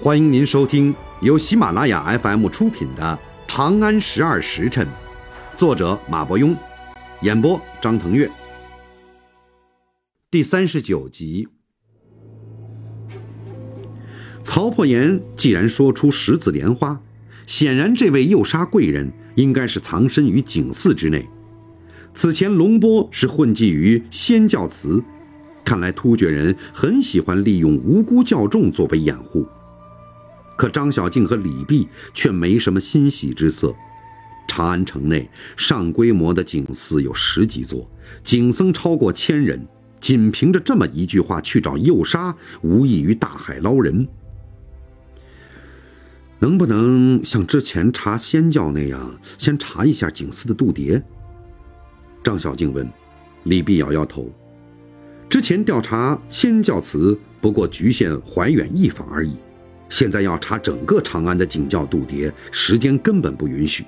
欢迎您收听由喜马拉雅 FM 出品的《长安十二时辰》，作者马伯庸，演播张腾岳。第三十九集，曹破岩既然说出十字莲花，显然这位诱杀贵人应该是藏身于景寺之内。此前龙波是混迹于仙教祠，看来突厥人很喜欢利用无辜教众作为掩护。可张小静和李碧却没什么欣喜之色。长安城内上规模的景寺有十几座，景僧超过千人，仅凭着这么一句话去找诱杀，无异于大海捞人。能不能像之前查仙教那样，先查一下景寺的度牒？张小静问。李碧摇摇头。之前调查仙教祠，不过局限怀远一坊而已。现在要查整个长安的景教度牒，时间根本不允许。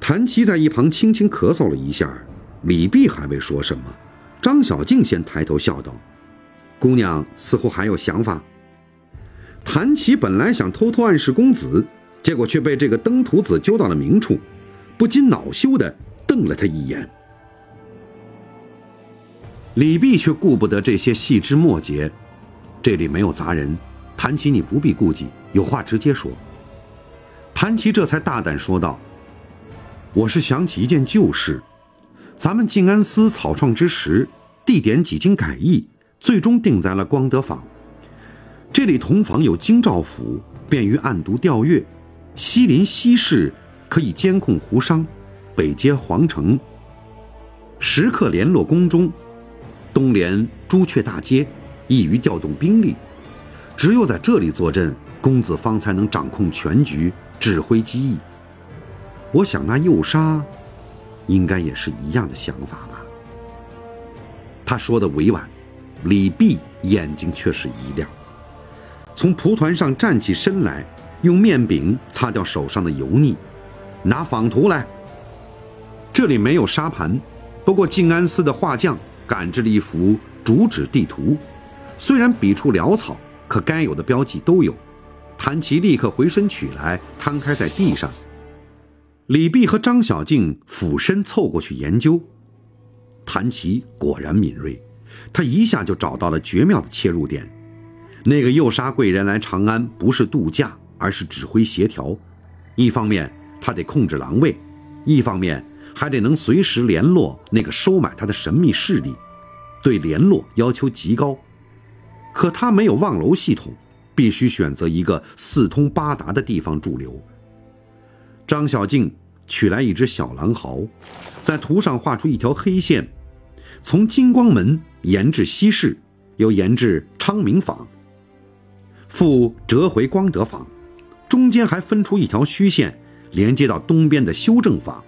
谭琪在一旁轻轻咳嗽了一下，李泌还未说什么，张小静先抬头笑道：“姑娘似乎还有想法。”谭琪本来想偷偷暗示公子，结果却被这个登徒子揪到了明处，不禁恼羞地瞪了他一眼。李泌却顾不得这些细枝末节，这里没有杂人。谭琪，你不必顾忌，有话直接说。谭琪这才大胆说道：“我是想起一件旧事，咱们静安司草创之时，地点几经改易，最终定在了光德坊。这里同坊有京兆府，便于暗读调阅；西临西市，可以监控胡商；北接皇城，时刻联络宫中；东连朱雀大街，易于调动兵力。”只有在这里坐镇，公子方才能掌控全局，指挥机翼。我想那诱杀，应该也是一样的想法吧。他说的委婉，李泌眼睛却是一亮，从蒲团上站起身来，用面饼擦掉手上的油腻，拿仿图来。这里没有沙盘，不过静安寺的画匠赶制了一幅主旨地图，虽然笔触潦草。可该有的标记都有，谭琪立刻回身取来，摊开在地上。李泌和张小静俯身凑过去研究。谭琪果然敏锐，他一下就找到了绝妙的切入点。那个诱杀贵人来长安，不是度假，而是指挥协调。一方面他得控制狼卫，一方面还得能随时联络那个收买他的神秘势力，对联络要求极高。可他没有望楼系统，必须选择一个四通八达的地方驻留。张小静取来一只小狼毫，在图上画出一条黑线，从金光门沿至西市，又沿至昌明坊，复折回光德坊，中间还分出一条虚线，连接到东边的修正坊。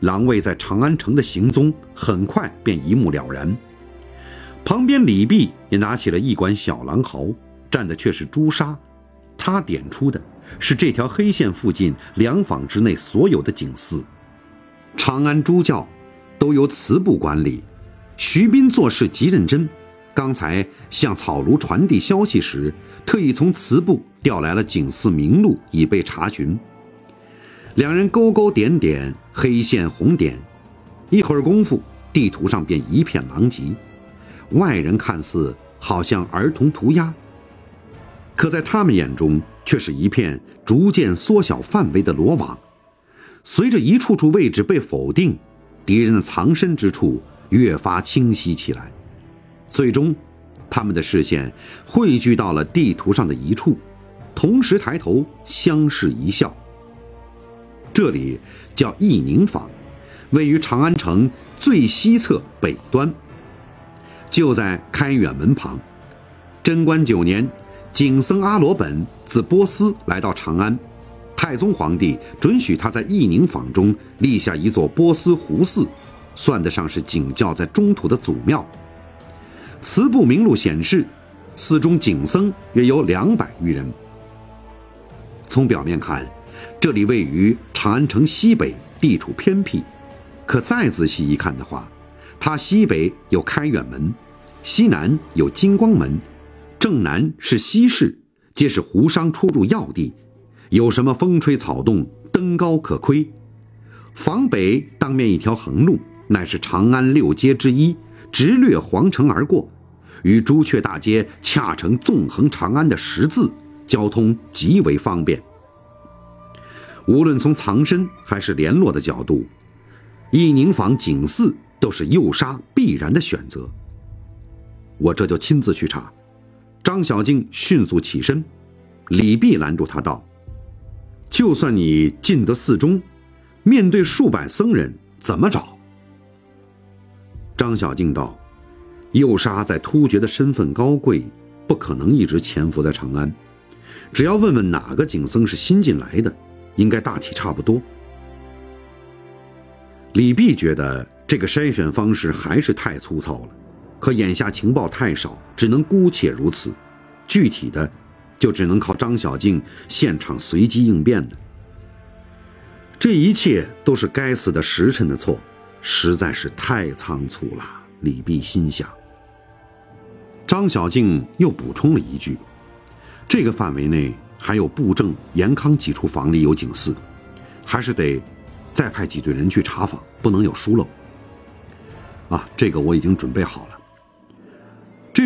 狼卫在长安城的行踪很快便一目了然。旁边李泌也拿起了一管小狼毫，蘸的却是朱砂。他点出的是这条黑线附近两坊之内所有的景寺。长安诸教都由祠部管理。徐斌做事极认真，刚才向草庐传递消息时，特意从祠部调来了景寺名录，以备查询。两人勾勾点点，黑线红点，一会儿功夫，地图上便一片狼藉。外人看似好像儿童涂鸦，可在他们眼中却是一片逐渐缩小范围的罗网。随着一处处位置被否定，敌人的藏身之处越发清晰起来。最终，他们的视线汇聚到了地图上的一处，同时抬头相视一笑。这里叫义宁坊，位于长安城最西侧北端。就在开远门旁。贞观九年，景僧阿罗本自波斯来到长安，太宗皇帝准许他在义宁坊中立下一座波斯胡寺，算得上是景教在中土的祖庙。祠部名录显示，寺中景僧约有两百余人。从表面看，这里位于长安城西北，地处偏僻。可再仔细一看的话，它西北有开远门。西南有金光门，正南是西市，皆是胡商出入要地，有什么风吹草动，登高可窥。房北当面一条横路，乃是长安六街之一，直掠皇城而过，与朱雀大街恰成纵横长安的十字，交通极为方便。无论从藏身还是联络的角度，义宁坊景寺都是诱杀必然的选择。我这就亲自去查。张小静迅速起身，李泌拦住他道：“就算你进得寺中，面对数百僧人，怎么找？”张小静道：“幼杀在突厥的身份高贵，不可能一直潜伏在长安。只要问问哪个景僧是新进来的，应该大体差不多。”李泌觉得这个筛选方式还是太粗糙了。可眼下情报太少，只能姑且如此。具体的，就只能靠张小静现场随机应变了。这一切都是该死的时辰的错，实在是太仓促了。李泌心想。张小静又补充了一句：“这个范围内还有布政、严康几处房里有警司，还是得再派几队人去查访，不能有疏漏。”啊，这个我已经准备好了。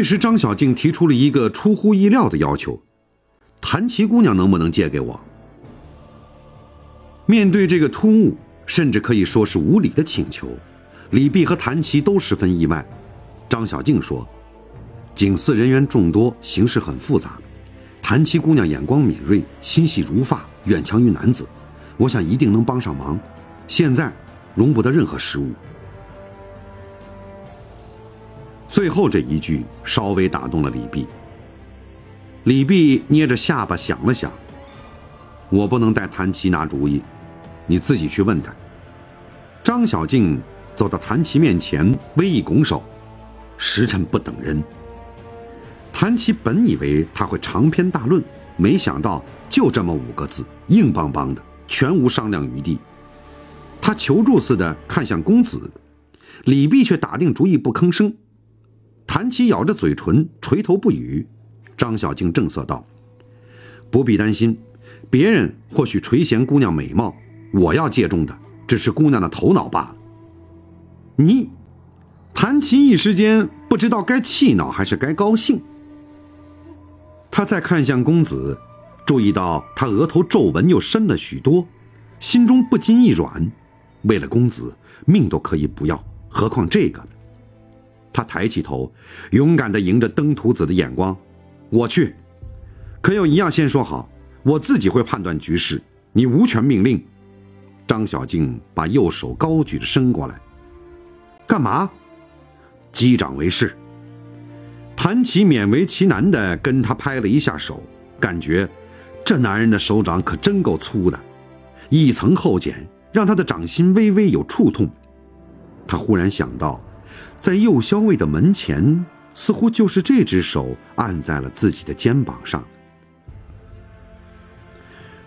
这时，张小静提出了一个出乎意料的要求：“谭琪姑娘能不能借给我？”面对这个突兀，甚至可以说是无理的请求，李泌和谭琪都十分意外。张小静说：“警司人员众多，形势很复杂，谭琪姑娘眼光敏锐，心细如发，远强于男子，我想一定能帮上忙。现在，容不得任何失误。”最后这一句稍微打动了李泌。李泌捏着下巴想了想：“我不能带谭琪拿主意，你自己去问他。”张小静走到谭琪面前，微一拱手：“时辰不等人。”谭琪本以为他会长篇大论，没想到就这么五个字，硬邦邦的，全无商量余地。他求助似的看向公子，李泌却打定主意不吭声。谭琪咬着嘴唇，垂头不语。张小静正色道：“不必担心，别人或许垂涎姑娘美貌，我要借重的只是姑娘的头脑罢了。”你，谭琪一时间不知道该气恼还是该高兴。他再看向公子，注意到他额头皱纹又深了许多，心中不禁一软。为了公子，命都可以不要，何况这个？他抬起头，勇敢地迎着登徒子的眼光：“我去，可有一样先说好，我自己会判断局势，你无权命令。”张小静把右手高举着伸过来：“干嘛？”击掌为誓。谭琪勉为其难地跟他拍了一下手，感觉这男人的手掌可真够粗的，一层厚茧让他的掌心微微有触痛。他忽然想到。在右校尉的门前，似乎就是这只手按在了自己的肩膀上。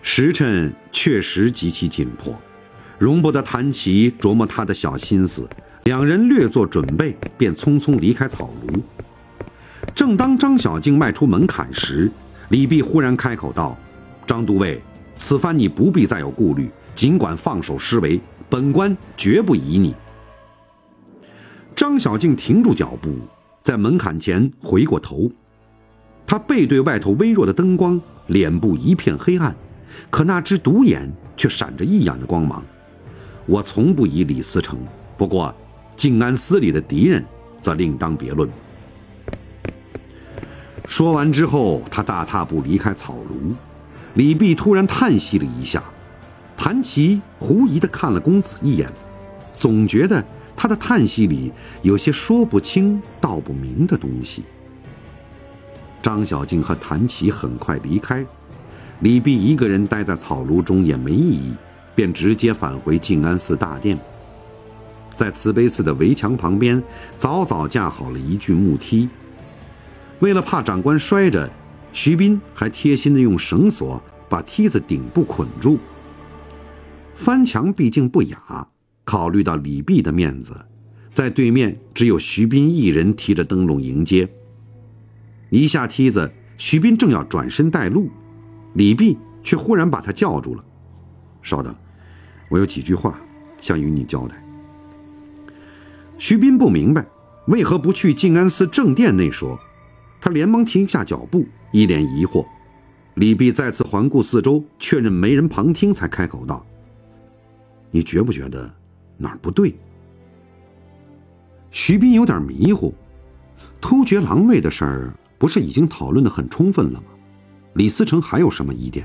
时辰确实极其紧迫，容不得谭琪琢磨他的小心思。两人略作准备，便匆匆离开草庐。正当张小静迈出门槛时，李泌忽然开口道：“张都尉，此番你不必再有顾虑，尽管放手施为，本官绝不疑你。”张小静停住脚步，在门槛前回过头，他背对外头微弱的灯光，脸部一片黑暗，可那只独眼却闪着异样的光芒。我从不疑李思成，不过静安司里的敌人则另当别论。说完之后，他大踏步离开草庐。李泌突然叹息了一下，谭琪狐疑地看了公子一眼，总觉得。他的叹息里有些说不清道不明的东西。张小静和谭琪很快离开，李泌一个人待在草庐中也没意义，便直接返回静安寺大殿。在慈悲寺的围墙旁边，早早架好了一具木梯。为了怕长官摔着，徐斌还贴心地用绳索把梯子顶部捆住。翻墙毕竟不雅。考虑到李泌的面子，在对面只有徐斌一人提着灯笼迎接。一下梯子，徐斌正要转身带路，李泌却忽然把他叫住了：“稍等，我有几句话想与你交代。”徐斌不明白为何不去静安寺正殿内说，他连忙停下脚步，一脸疑惑。李泌再次环顾四周，确认没人旁听，才开口道：“你觉不觉得哪儿不对？”徐斌有点迷糊，突厥狼卫的事儿不是已经讨论的很充分了吗？李思成还有什么疑点？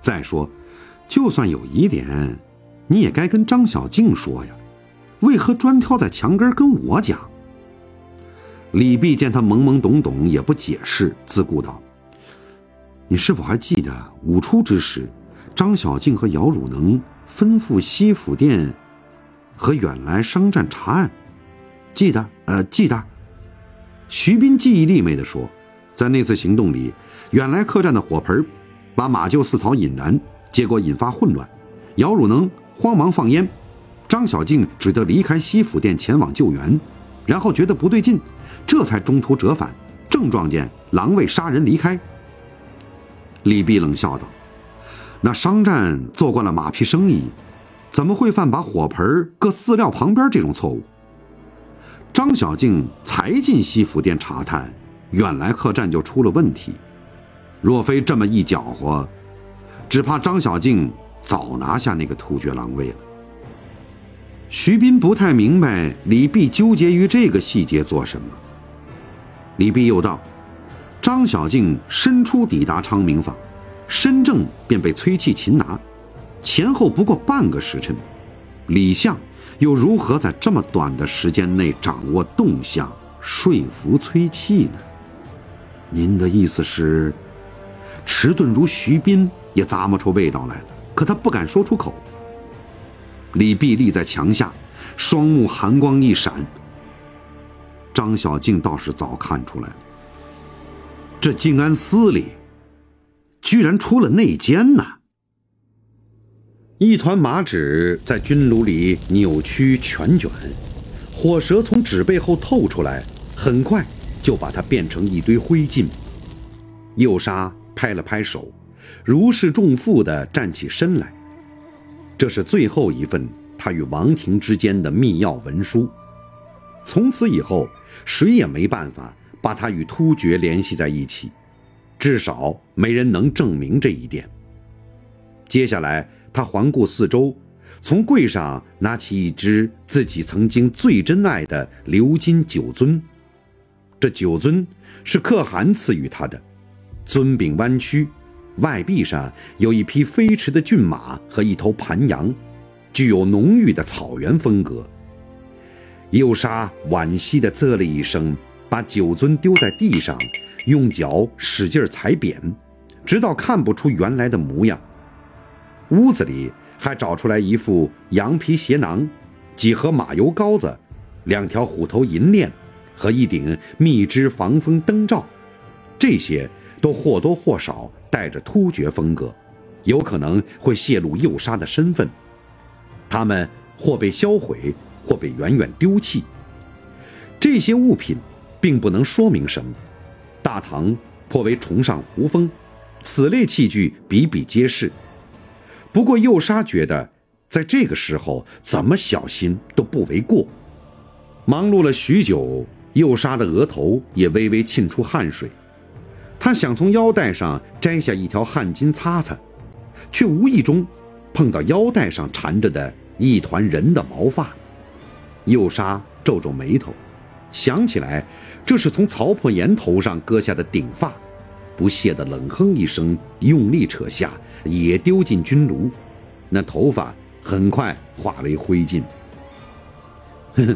再说，就算有疑点，你也该跟张小静说呀，为何专挑在墙根跟我讲？李泌见他懵懵懂懂，也不解释，自顾道：“你是否还记得五初之时，张小静和姚汝能吩咐西府殿和远来商战查案？”记得，呃，记得。徐斌记忆力没得说，在那次行动里，远来客栈的火盆把马厩四草引燃，结果引发混乱，姚汝能慌忙放烟，张小静只得离开西府店前往救援，然后觉得不对劲，这才中途折返，正撞见狼卫杀人离开。李泌冷笑道：“那商战做惯了马匹生意，怎么会犯把火盆搁饲料旁边这种错误？”张小静才进西府店查探，远来客栈就出了问题。若非这么一搅和，只怕张小静早拿下那个突厥狼卫了。徐斌不太明白李泌纠结于这个细节做什么。李泌又道：“张小静身出抵达昌明坊，身正便被崔器擒拿，前后不过半个时辰，李相。”又如何在这么短的时间内掌握动向，说服崔器呢？您的意思是，迟钝如徐斌也咂摸出味道来了，可他不敢说出口。李泌立在墙下，双目寒光一闪。张小静倒是早看出来了，这静安司里居然出了内奸呢！一团麻纸在军炉里扭曲蜷卷，火舌从纸背后透出来，很快就把它变成一堆灰烬。右沙拍了拍手，如释重负地站起身来。这是最后一份他与王庭之间的密钥文书，从此以后，谁也没办法把他与突厥联系在一起，至少没人能证明这一点。接下来。他环顾四周，从柜上拿起一只自己曾经最珍爱的鎏金酒樽。这酒樽是可汗赐予他的，樽柄弯曲，外壁上有一匹飞驰的骏马和一头盘羊，具有浓郁的草原风格。幼沙惋惜地啧了一声，把酒樽丢在地上，用脚使劲踩扁，直到看不出原来的模样。屋子里还找出来一副羊皮鞋囊、几盒马油膏子、两条虎头银链和一顶蜜汁防风灯罩，这些都或多或少带着突厥风格，有可能会泄露诱杀的身份。他们或被销毁，或被远远丢弃。这些物品并不能说明什么。大唐颇为崇尚胡风，此类器具比比皆是。不过，幼沙觉得，在这个时候怎么小心都不为过。忙碌了许久，幼沙的额头也微微沁出汗水。他想从腰带上摘下一条汗巾擦擦，却无意中碰到腰带上缠着的一团人的毛发。幼沙皱皱眉头，想起来这是从曹破岩头上割下的顶发，不屑地冷哼一声，用力扯下。也丢进军炉，那头发很快化为灰烬。哼，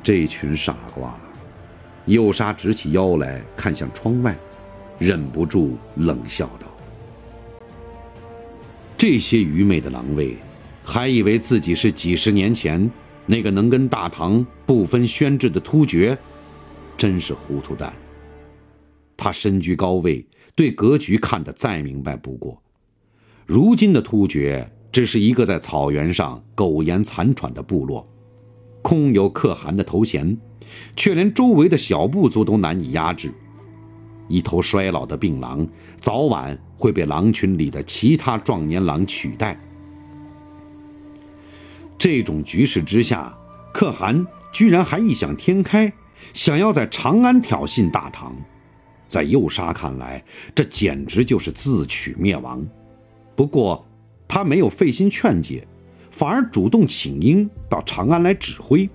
这群傻瓜！幼沙直起腰来看向窗外，忍不住冷笑道：“这些愚昧的狼卫，还以为自己是几十年前那个能跟大唐不分轩制的突厥，真是糊涂蛋。他身居高位，对格局看得再明白不过。”如今的突厥只是一个在草原上苟延残喘的部落，空有可汗的头衔，却连周围的小部族都难以压制。一头衰老的病狼，早晚会被狼群里的其他壮年狼取代。这种局势之下，可汗居然还异想天开，想要在长安挑衅大唐。在右沙看来，这简直就是自取灭亡。不过，他没有费心劝解，反而主动请缨到长安来指挥。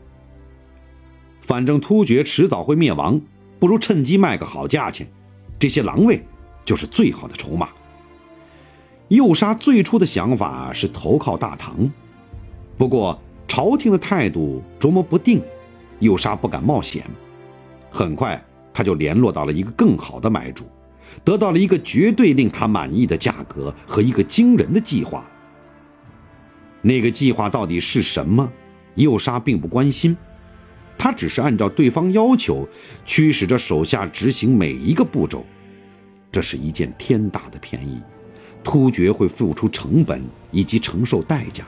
反正突厥迟早会灭亡，不如趁机卖个好价钱。这些狼卫就是最好的筹码。右沙最初的想法是投靠大唐，不过朝廷的态度琢磨不定，右沙不敢冒险。很快。他就联络到了一个更好的买主，得到了一个绝对令他满意的价格和一个惊人的计划。那个计划到底是什么？幼沙并不关心，他只是按照对方要求，驱使着手下执行每一个步骤。这是一件天大的便宜，突厥会付出成本以及承受代价，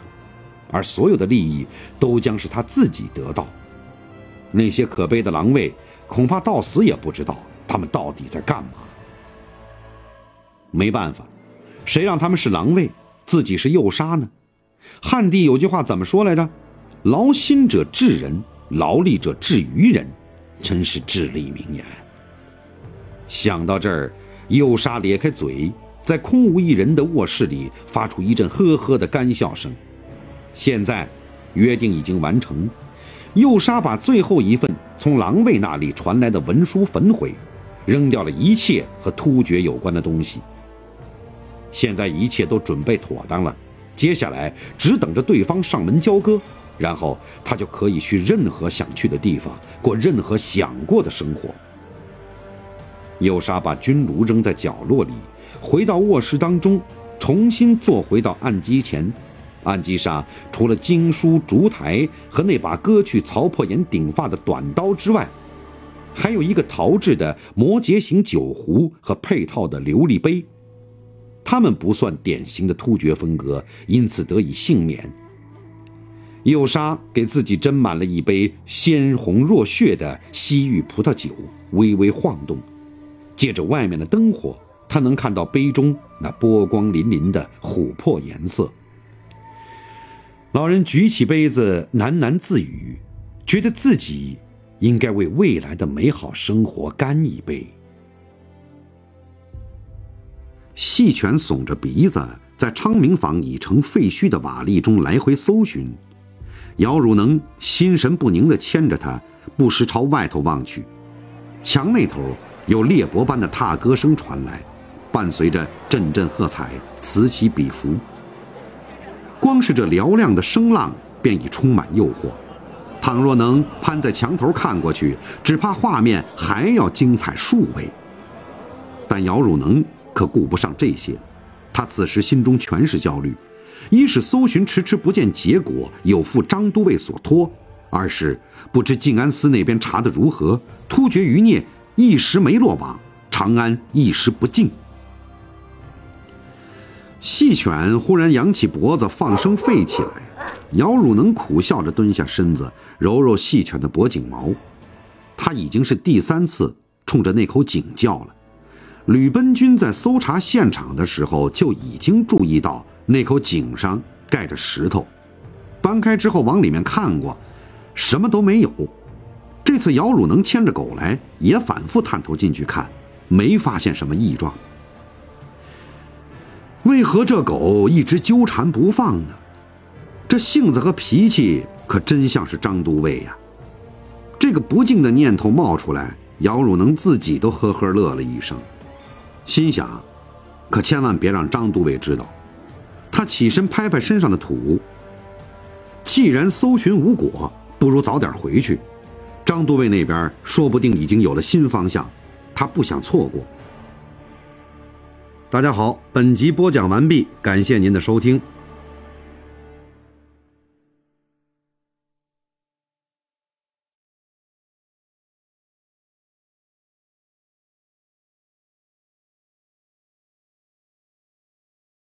而所有的利益都将是他自己得到。那些可悲的狼卫。恐怕到死也不知道他们到底在干嘛。没办法，谁让他们是狼卫，自己是幼杀呢？汉帝有句话怎么说来着？“劳心者治人，劳力者治于人”，真是至理名言。想到这儿，幼杀咧开嘴，在空无一人的卧室里发出一阵呵呵的干笑声。现在，约定已经完成。幼沙把最后一份从狼卫那里传来的文书焚毁，扔掉了一切和突厥有关的东西。现在一切都准备妥当了，接下来只等着对方上门交割，然后他就可以去任何想去的地方，过任何想过的生活。幼沙把军炉扔在角落里，回到卧室当中，重新坐回到案几前。案几上除了经书、烛台和那把割去曹破岩顶发的短刀之外，还有一个陶制的摩羯形酒壶和配套的琉璃杯。它们不算典型的突厥风格，因此得以幸免。右沙给自己斟满了一杯鲜红若血的西域葡萄酒，微微晃动，借着外面的灯火，他能看到杯中那波光粼粼的琥珀颜色。老人举起杯子，喃喃自语，觉得自己应该为未来的美好生活干一杯。细犬耸着鼻子，在昌明坊已成废墟的瓦砾中来回搜寻。姚汝能心神不宁地牵着他，不时朝外头望去。墙那头有裂帛般的踏歌声传来，伴随着阵阵喝彩，此起彼伏。光是这嘹亮的声浪便已充满诱惑，倘若能攀在墙头看过去，只怕画面还要精彩数倍。但姚汝能可顾不上这些，他此时心中全是焦虑：一是搜寻迟迟不见结果，有负张都尉所托；二是不知静安司那边查得如何，突厥余孽一时没落网，长安一时不静。细犬忽然扬起脖子，放声吠起来。姚汝能苦笑着蹲下身子，揉揉细犬的脖颈毛。他已经是第三次冲着那口井叫了。吕奔军在搜查现场的时候就已经注意到那口井上盖着石头，搬开之后往里面看过，什么都没有。这次姚汝能牵着狗来，也反复探头进去看，没发现什么异状。为何这狗一直纠缠不放呢？这性子和脾气可真像是张都尉呀！这个不敬的念头冒出来，姚汝能自己都呵呵乐了一声，心想：可千万别让张都尉知道。他起身拍拍身上的土。既然搜寻无果，不如早点回去。张都尉那边说不定已经有了新方向，他不想错过。大家好，本集播讲完毕，感谢您的收听。